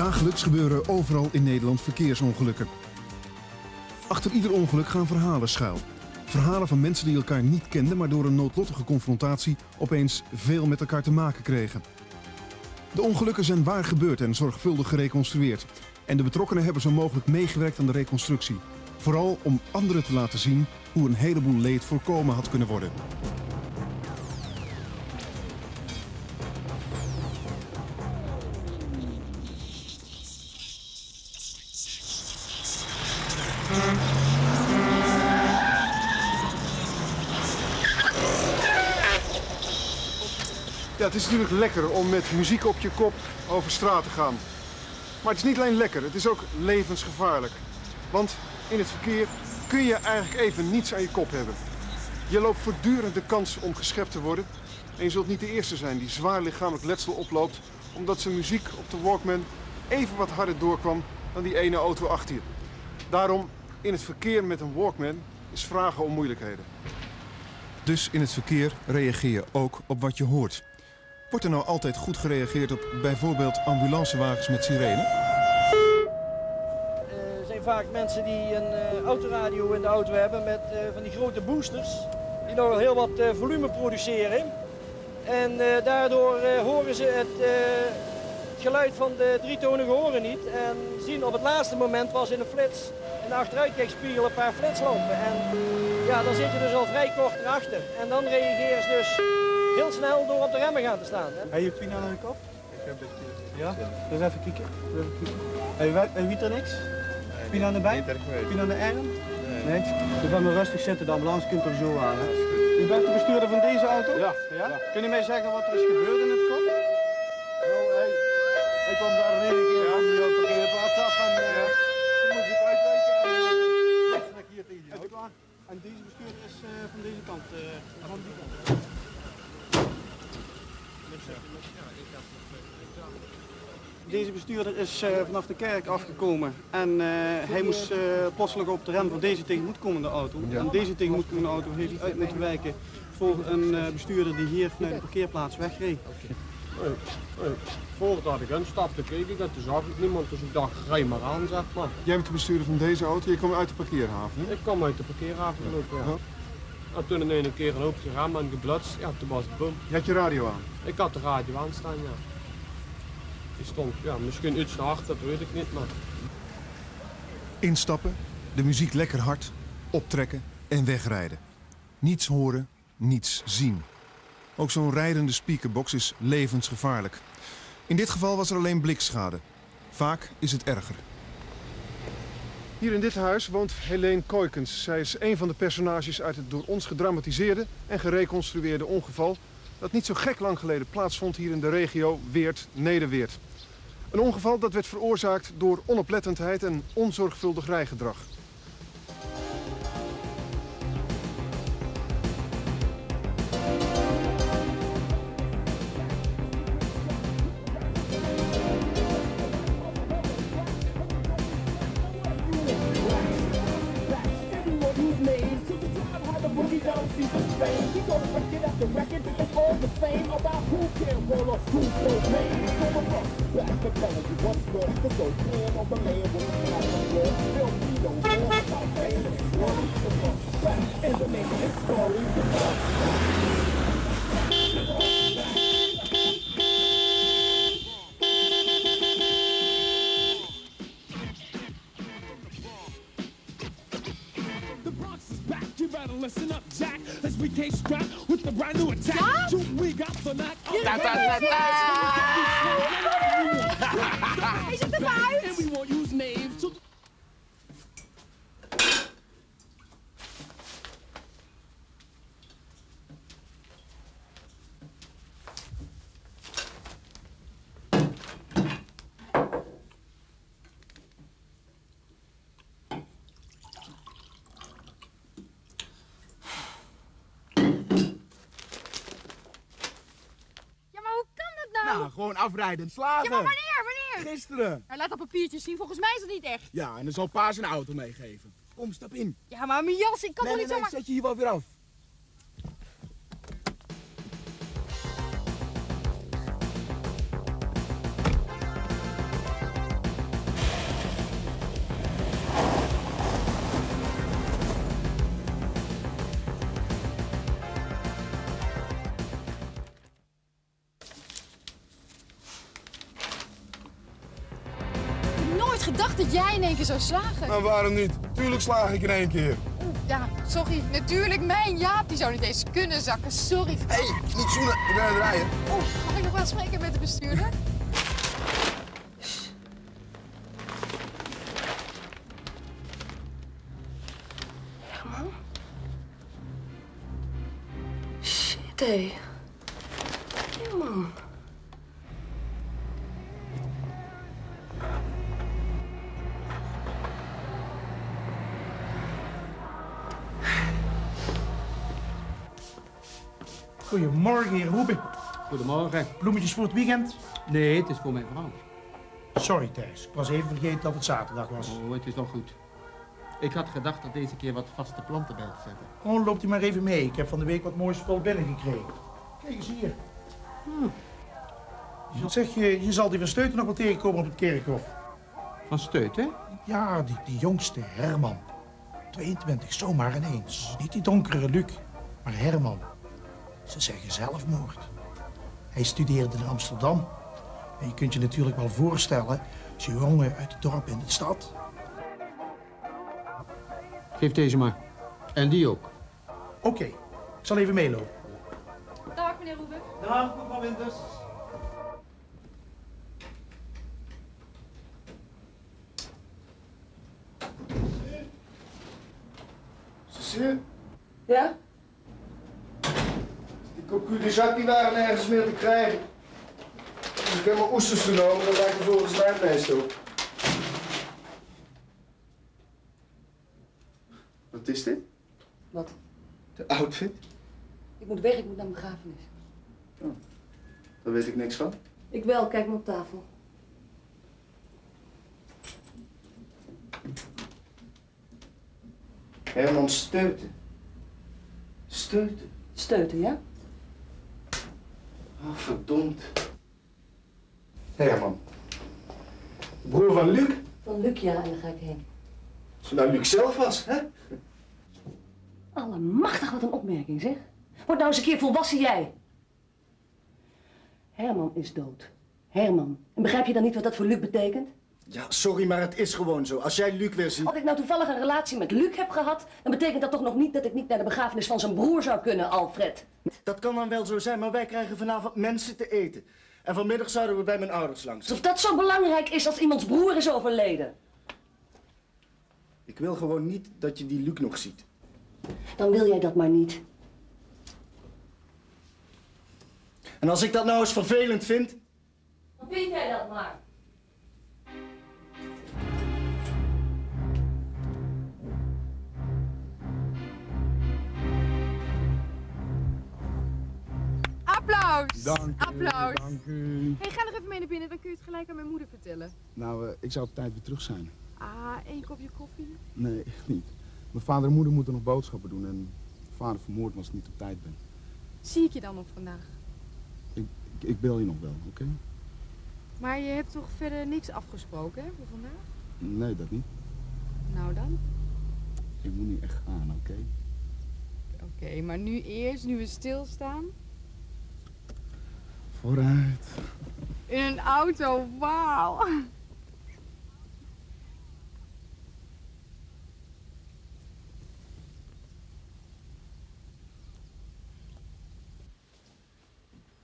Dagelijks gebeuren overal in Nederland verkeersongelukken. Achter ieder ongeluk gaan verhalen schuil. Verhalen van mensen die elkaar niet kenden, maar door een noodlottige confrontatie opeens veel met elkaar te maken kregen. De ongelukken zijn waar gebeurd en zorgvuldig gereconstrueerd. En de betrokkenen hebben zo mogelijk meegewerkt aan de reconstructie. Vooral om anderen te laten zien hoe een heleboel leed voorkomen had kunnen worden. Het is natuurlijk lekker om met muziek op je kop over straat te gaan. Maar het is niet alleen lekker, het is ook levensgevaarlijk. Want in het verkeer kun je eigenlijk even niets aan je kop hebben. Je loopt voortdurend de kans om geschept te worden. En je zult niet de eerste zijn die zwaar lichamelijk letsel oploopt... omdat zijn muziek op de Walkman even wat harder doorkwam dan die ene auto achter je. Daarom, in het verkeer met een Walkman is vragen om moeilijkheden. Dus in het verkeer reageer je ook op wat je hoort. Wordt er nou altijd goed gereageerd op bijvoorbeeld ambulancewagens met sirene? Er zijn vaak mensen die een uh, autoradio in de auto hebben met uh, van die grote boosters. Die nog heel wat volume produceren. En daardoor horen ze het, geluid van de drietonige horen niet. En zien op het laatste moment was in een flits, de achteruitkijkspiegel, een paar flitslampen. En ja, dan zit je dus al vrij kort erachter. En dan reageren ze dus heel snel door op de remmen gaan te staan. Hè? Heb je pina aan de kop? Ik heb het. Ja? Dus even kijken. Even. Heb je weet er niks? Nee, pina aan de been? Pina aan de arm? Nee. nee. Dus dan rustig zitten, de ambulance kunt er zo aan. Hè? U bent de bestuurder van deze auto? Ja. ja? Kun je mij zeggen wat er is gebeurd in het kop? Nou, hij, hij kwam daar in één keer van de parkeerplaats af en uh, toen moest ik uitwijken en uh, ik hier tegen die auto aan. En deze bestuurder is uh, van deze kant, uh, van die kant. Deze bestuurder is uh, vanaf de kerk afgekomen en uh, hij moest uh, plotseling op de rem van deze tegemoetkomende auto. Ja. En deze tegemoetkomende auto heeft uit moeten wijken voor een bestuurder die hier vanuit de parkeerplaats wegreed. Okay. Voordat ik instapte keek ik en toen zag ik niemand, dus ik dacht rij maar aan zeg maar. Jij bent de bestuurder van deze auto, je komt uit de parkeerhaven? Hè? Ik kom uit de parkeerhaven gelopen, ja. En toen in een keer een hoop geram en geblutst, ja toen was het boom. Je had je radio aan? Ik had de radio aan staan, ja. Die stond ja, misschien iets te hard, dat weet ik niet, maar... Instappen, de muziek lekker hard, optrekken en wegrijden. Niets horen, niets zien. Ook zo'n rijdende speakerbox is levensgevaarlijk. In dit geval was er alleen blikschade. Vaak is het erger. Hier in dit huis woont Helene Koikens. Zij is een van de personages uit het door ons gedramatiseerde en gereconstrueerde ongeval... dat niet zo gek lang geleden plaatsvond hier in de regio Weert-Nederweert. Een ongeval dat werd veroorzaakt door onoplettendheid en onzorgvuldig rijgedrag. We don't see the same. We gonna break it after record. It's all the same about who can roll up, who's so pain. So the rock back to telling you what's good. The so clear on the land when it's not the floor. They'll be no more about fame. and glory. The rock back in the name of history. The rock. Listen up, Jack, as we came strapped with the brand new attack. We got the knack. Da, da, da, da. Hij zit maar. And we won't use names to... nou? Nou, gewoon afrijden, slagen. Ja, maar wanneer, wanneer? Gisteren. Hij laat dat papiertjes zien, volgens mij is dat niet echt. Ja, en dan zal pa zijn auto meegeven. Kom, stap in. Ja, maar mijn jas, ik kan nee, toch nee, niet nee, zomaar... zet je hier wel weer af. Gedacht dat jij in één keer zou slagen. Nou, waarom niet? Tuurlijk slaag ik in één keer. Ja, sorry. Natuurlijk, mijn Jaap, die zou niet eens kunnen zakken. Sorry. Hé, hey, niet zoenen. Ik ben aan het rijden. Oh, mag ik nog wel spreken met de bestuurder? Herman? Shit, hé. Goedemorgen, heer Roebe. Goedemorgen. Bloemetjes voor het weekend? Nee, het is voor mijn vrouw. Sorry, Thijs. Ik was even vergeten dat het zaterdag was. Oh, het is nog goed. Ik had gedacht dat deze keer wat vaste planten bij te zetten. Oh, loopt u maar even mee. Ik heb van de week wat moois spul binnengekregen. Kijk eens hier. Zeg, je, je zal die van Steuten nog wel tegenkomen op het kerkhof. Van Steuten? Ja, die, die jongste, Herman. 22, zomaar ineens. Niet die donkere Luc, maar Herman. Ze zeggen zelfmoord. Hij studeerde in Amsterdam. En je kunt je natuurlijk wel voorstellen, zo'n jongen uit het dorp in de stad. Geef deze maar. En die ook. Oké, ik zal even meelopen. Dag, meneer Roebe. Dag, mevrouw Winters. Cecile, Ja? Die cocu die zak die waren nergens meer te krijgen. Dus ik heb mijn oesters genomen, dat lijkt er volgens mij het meest op. Wat is dit? Wat? De outfit? Ik moet weg, ik moet naar mijn begrafenis. Daar weet ik niks van. Ik wel, kijk maar op tafel. Herman Steuten. Steuten? Steuten, ja? Oh, verdomd. Herman. Broer van Luc? Van Luc, ja, en daar ga ik heen. Als het nou Luc zelf was, hè? Allemachtig, wat een opmerking, zeg. Word nou eens een keer volwassen, jij. Herman is dood. Herman. En begrijp je dan niet wat dat voor Luc betekent? Ja, sorry, maar het is gewoon zo. Als jij Luc weer ziet... Als ik nou toevallig een relatie met Luc heb gehad, dan betekent dat toch nog niet dat ik niet naar de begrafenis van zijn broer zou kunnen, Alfred. Dat kan dan wel zo zijn, maar wij krijgen vanavond mensen te eten. En vanmiddag zouden we bij mijn ouders langs. Alsof dat zo belangrijk is als iemands broer is overleden. Ik wil gewoon niet dat je die Luc nog ziet. Dan wil jij dat maar niet. En als ik dat nou eens vervelend vind... Dan vind jij dat maar. Applaus. Dank u, Applaus. dank u. Hey, ga nog even mee naar binnen, dan kun je het gelijk aan mijn moeder vertellen. Nou, eh, ik zou op tijd weer terug zijn. Ah, één kopje koffie. Nee, echt niet. Mijn vader en moeder moeten nog boodschappen doen en vader vermoord als ik niet op tijd ben. Zie ik je dan nog vandaag? Ik, ik, ik bel je nog wel, oké? Maar je hebt toch verder niks afgesproken, hè, voor vandaag? Nee, dat niet. Nou dan. Ik moet nu echt gaan, oké? Oké, maar nu eerst, nu we stilstaan. Vooruit. In een auto, wauw.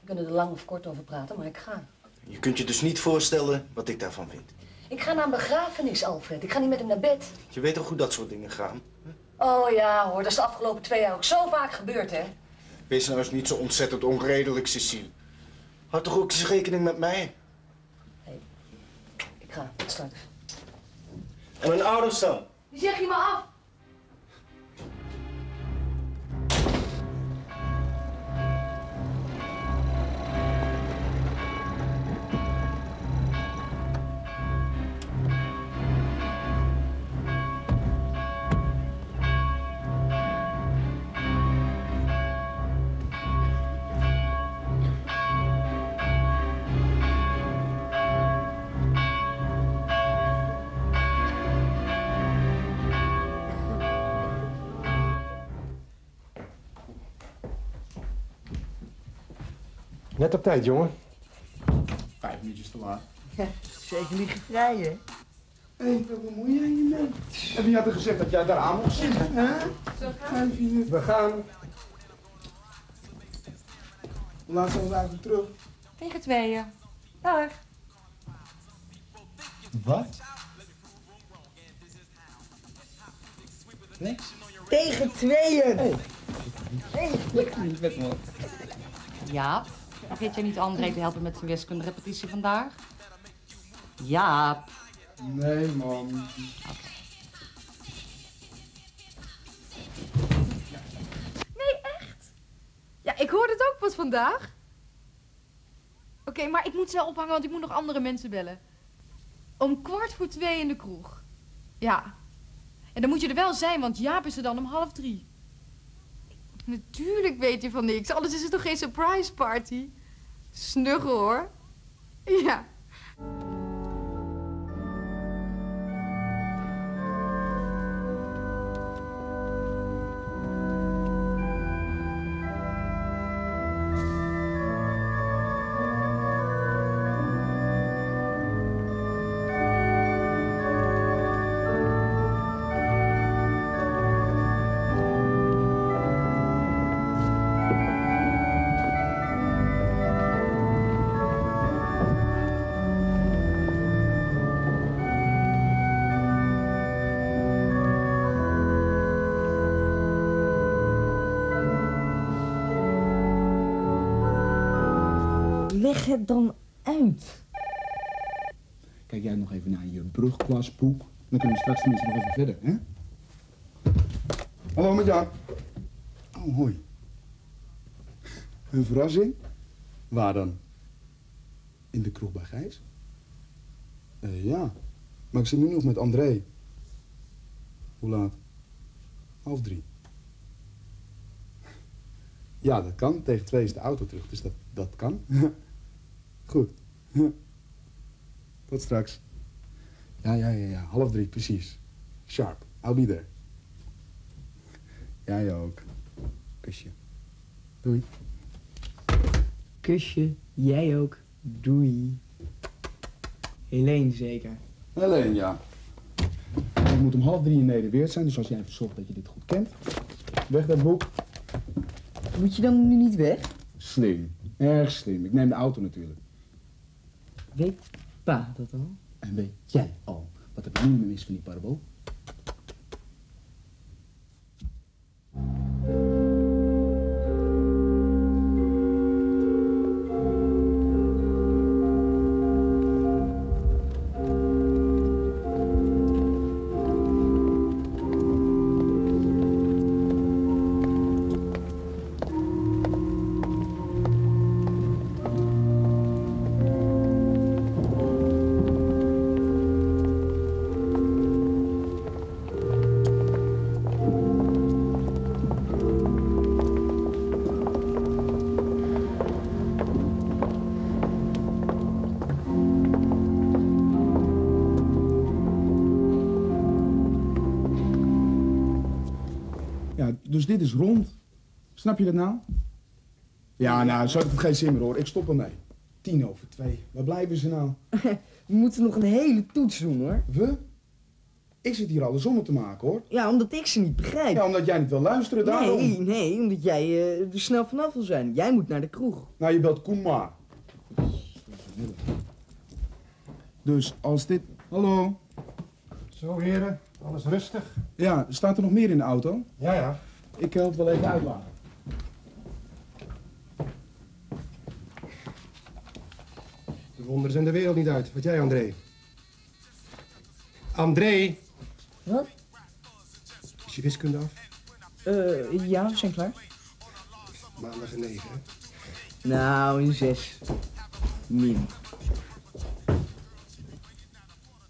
We kunnen er lang of kort over praten, maar ik ga. Je kunt je dus niet voorstellen wat ik daarvan vind. Ik ga naar een begrafenis, Alfred. Ik ga niet met hem naar bed. Je weet toch hoe dat soort dingen gaan? Oh ja, hoor. Dat is de afgelopen twee jaar ook zo vaak gebeurd, hè? Wees nou eens niet zo ontzettend onredelijk, Cecile. Houd toch ook eens rekening met mij? Ik ga. Straks. En mijn ouders dan? Die zeg je maar af. Net op tijd, jongen. Vijf minuutjes te laat. Ja, zeker niet vrij, hè? Hé, hey, wat bemoei jij je mee? En wie had er gezegd dat jij daar aan mocht zitten, hè? Zo gaan we. We gaan. Hoe laat zijn we eigenlijk terug? Tegen tweeën. Dag. Wat? Tegen tweeën. Hey, lekker niet met me. Jaap, vergeet jij niet André te helpen met zijn wiskunderepetitie vandaag? Jaap. Nee, man. Nee, echt? Ja, ik hoorde het ook pas vandaag. Oké, maar ik moet snel ophangen, want ik moet nog andere mensen bellen. Om kwart voor twee in de kroeg. Ja. En dan moet je er wel zijn, want Jaap is er dan om half drie. Natuurlijk weet je van niks, anders is het toch geen surprise party? Snuggel hoor. Ja. Leg het dan uit. Kijk jij nog even naar je brugklasboek. Dan kunnen we straks tenminste nog even verder, hè? Hallo, met Jan. Oh, hoi. Een verrassing? Waar dan? In de kroeg bij Gijs? Eh, ja. Maar ik zit nu nog met André. Hoe laat? Half drie. Ja, dat kan. Tegen twee is de auto terug, dus dat, dat kan. Goed. Tot straks. Ja, ja, ja, ja. Half drie, precies. Sharp. I'll be there. Jij ook. Kusje. Doei. Kusje, jij ook. Doei. Helene zeker. Helene, ja. Ik moet om half drie in Nederweert zijn, dus als jij even zorgt dat je dit goed kent. Weg dat boek. Moet je dan nu niet weg? Slim. Erg slim. Ik neem de auto natuurlijk. Weet pa dat al? En weet jij al wat het minimum is van die parabool? Ja, dus dit is rond. Snap je dat nou? Ja, nou, zo heb ik het geen zin meer hoor. Ik stop ermee. Tien over twee. Waar blijven ze nou? We moeten nog een hele toets doen hoor. We? Ik zit hier alles om te maken hoor. Ja, omdat ik ze niet begrijp. Ja, omdat jij niet wil luisteren, daarom. Nee, nee, omdat jij eh, er snel vanaf wil zijn. Jij moet naar de kroeg. Nou, je belt Koen maar. Dus als dit... Hallo? Zo heren, alles rustig? Ja, staat er nog meer in de auto? Ja, ja. Ik help wel even uitladen. De wonderen zijn de wereld niet uit. Wat jij, André? André! Wat? Is je wiskunde af? Eh, ja, we zijn klaar. Maandag een negen, hè? Nou, een zes. Min.